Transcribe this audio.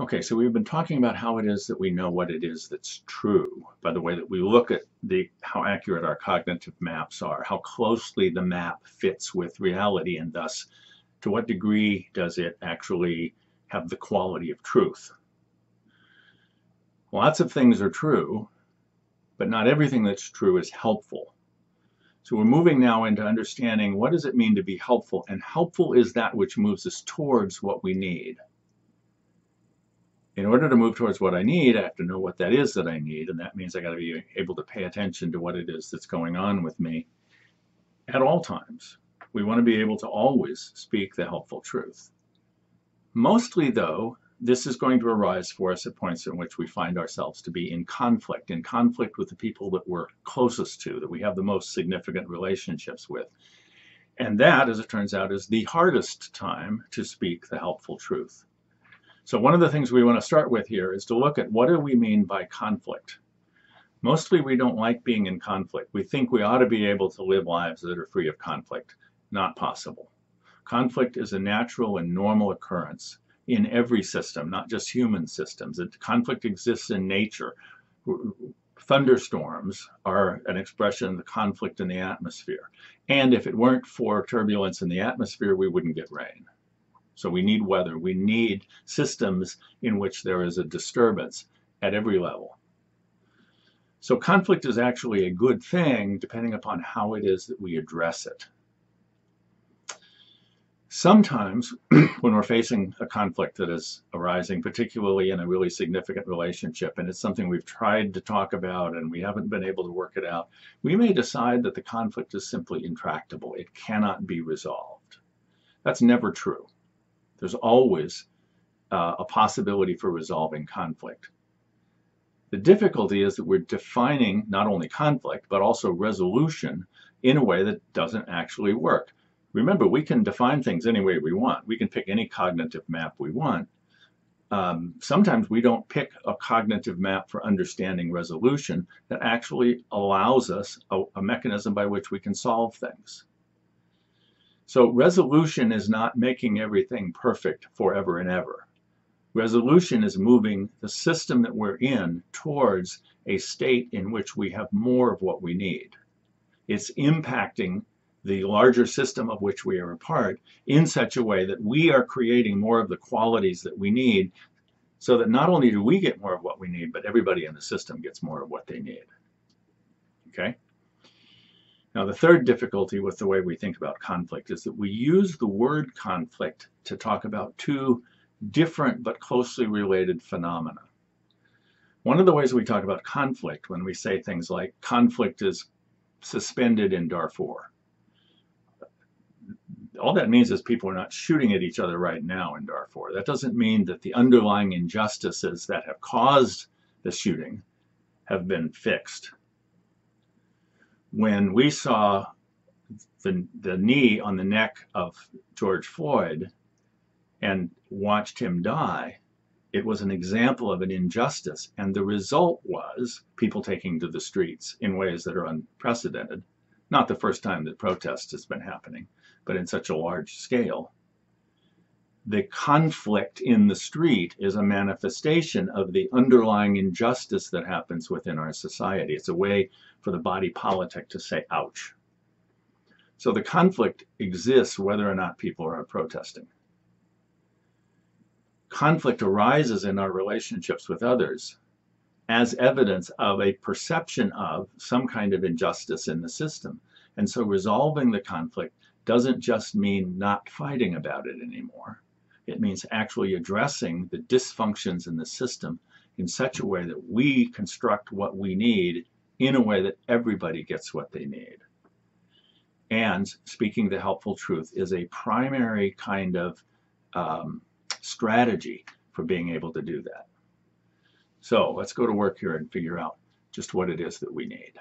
Okay, so we've been talking about how it is that we know what it is that's true by the way that we look at the how accurate our cognitive maps are, how closely the map fits with reality, and thus to what degree does it actually have the quality of truth. Lots of things are true, but not everything that's true is helpful. So we're moving now into understanding what does it mean to be helpful, and helpful is that which moves us towards what we need in order to move towards what I need, I have to know what that is that I need, and that means I got to be able to pay attention to what it is that's going on with me at all times. We want to be able to always speak the helpful truth. Mostly, though, this is going to arise for us at points in which we find ourselves to be in conflict, in conflict with the people that we're closest to, that we have the most significant relationships with. And that, as it turns out, is the hardest time to speak the helpful truth. So one of the things we want to start with here is to look at what do we mean by conflict. Mostly we don't like being in conflict. We think we ought to be able to live lives that are free of conflict. Not possible. Conflict is a natural and normal occurrence in every system, not just human systems. conflict exists in nature. Thunderstorms are an expression of the conflict in the atmosphere. And if it weren't for turbulence in the atmosphere, we wouldn't get rain. So we need weather. We need systems in which there is a disturbance at every level. So conflict is actually a good thing depending upon how it is that we address it. Sometimes when we're facing a conflict that is arising, particularly in a really significant relationship, and it's something we've tried to talk about and we haven't been able to work it out, we may decide that the conflict is simply intractable. It cannot be resolved. That's never true. There's always uh, a possibility for resolving conflict. The difficulty is that we're defining not only conflict, but also resolution in a way that doesn't actually work. Remember, we can define things any way we want. We can pick any cognitive map we want. Um, sometimes we don't pick a cognitive map for understanding resolution that actually allows us a, a mechanism by which we can solve things. So resolution is not making everything perfect forever and ever. Resolution is moving the system that we're in towards a state in which we have more of what we need. It's impacting the larger system of which we are a part in such a way that we are creating more of the qualities that we need so that not only do we get more of what we need, but everybody in the system gets more of what they need. Okay? Now, the third difficulty with the way we think about conflict is that we use the word conflict to talk about two different but closely related phenomena. One of the ways we talk about conflict when we say things like conflict is suspended in Darfur. All that means is people are not shooting at each other right now in Darfur. That doesn't mean that the underlying injustices that have caused the shooting have been fixed when we saw the, the knee on the neck of George Floyd and watched him die, it was an example of an injustice. And the result was people taking to the streets in ways that are unprecedented. Not the first time that protest has been happening, but in such a large scale. The conflict in the street is a manifestation of the underlying injustice that happens within our society. It's a way for the body politic to say, ouch. So the conflict exists whether or not people are protesting. Conflict arises in our relationships with others as evidence of a perception of some kind of injustice in the system. And so resolving the conflict doesn't just mean not fighting about it anymore. It means actually addressing the dysfunctions in the system in such a way that we construct what we need in a way that everybody gets what they need. And speaking the helpful truth is a primary kind of um, strategy for being able to do that. So let's go to work here and figure out just what it is that we need.